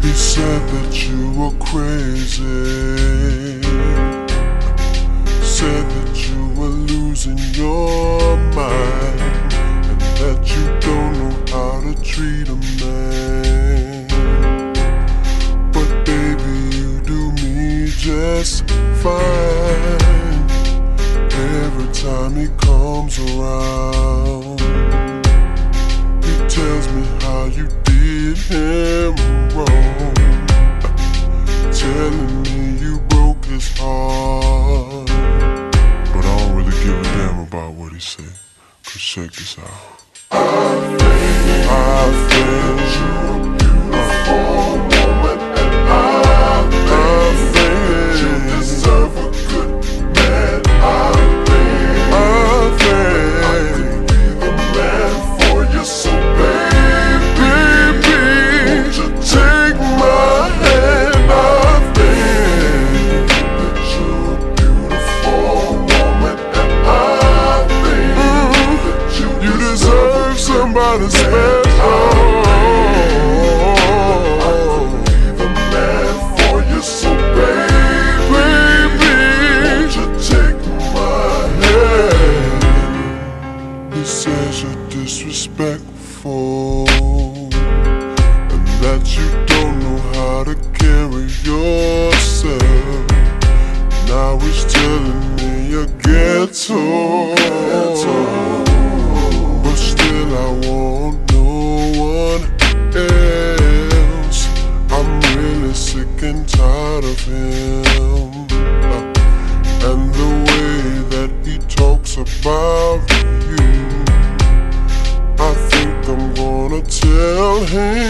He said that you were crazy. Said that you were losing your mind. And that you don't know how to treat a man. But baby, you do me just fine. Every time he comes around, he tells me how you did him check this out. disrespectful And that you don't know how to carry yourself Now he's telling me you're ghetto, ghetto. But still I want no one else I'm really sick and tired of him Hmm.